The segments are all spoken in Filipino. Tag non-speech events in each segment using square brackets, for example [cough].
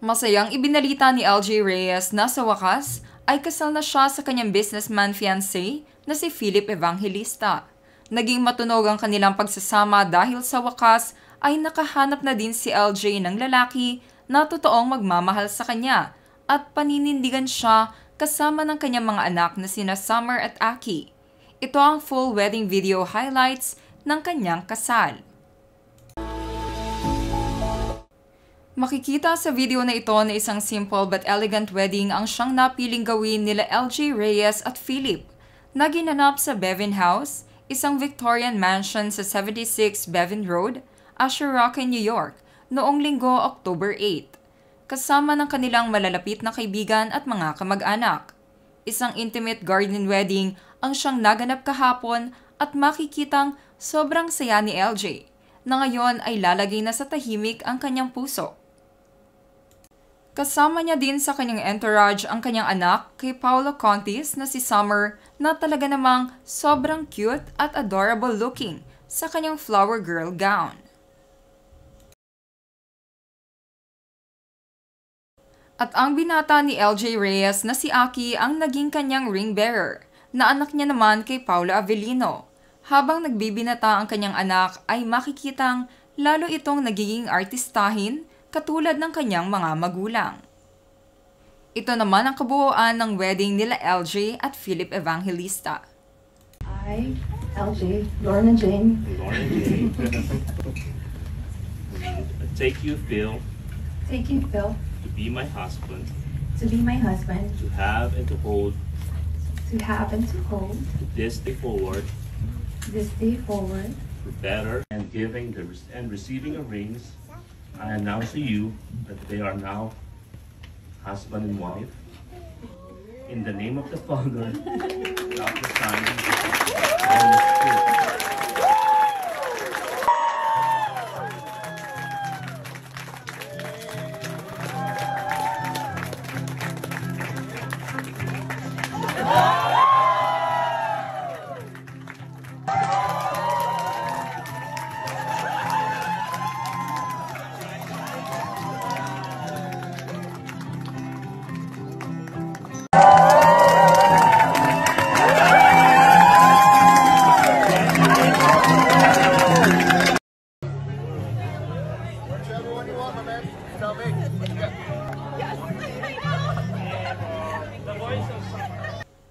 Masayang ibinalita ni LJ Reyes na sa wakas ay kasal na siya sa kanyang businessman fiancé na si Philip Evangelista. Naging matunog ang kanilang pagsasama dahil sa wakas ay nakahanap na din si LJ ng lalaki na totoong magmamahal sa kanya at paninindigan siya kasama ng kanyang mga anak na sina Summer at Aki. Ito ang full wedding video highlights ng kanyang kasal. Makikita sa video na ito na isang simple but elegant wedding ang siyang napiling gawin nila LJ Reyes at Philip na ginanap sa Bevin House, isang Victorian mansion sa 76 Bevin Road, Asherock, New York, noong linggo October 8. Kasama ng kanilang malalapit na kaibigan at mga kamag-anak. Isang intimate garden wedding ang siyang naganap kahapon at makikitang sobrang saya ni LJ na ngayon ay lalagay na sa tahimik ang kanyang puso. Kasama niya din sa kanyang entourage ang kanyang anak kay Paolo Contis na si Summer na talaga namang sobrang cute at adorable looking sa kanyang flower girl gown. At ang binata ni LJ Reyes na si Aki ang naging kanyang ring bearer, na anak niya naman kay Paula Avellino. Habang nagbibinata ang kanyang anak ay makikitang lalo itong nagiging artistahin katulad ng kanyang mga magulang. Ito naman ang kabuuan ng wedding nila LJ at Philip Evangelista. I, LJ, Lorna Jane, Lauren Jane. [laughs] Take you, Phil, take you, Phil, to be my husband, to be my husband, to have and to hold. To have and to hold. This day forward this day forward. for better and giving the, and receiving of rings. I announce to you that they are now husband and wife. In the name of the Father, [laughs] of the Son, and the Spirit.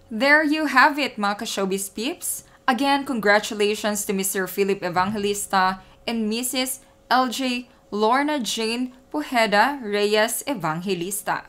There you have it mga ka-showbiz peeps. Again, congratulations to Mr. Philip Evangelista and Mrs. LJ Lorna Jane Pujeda Reyes Evangelista.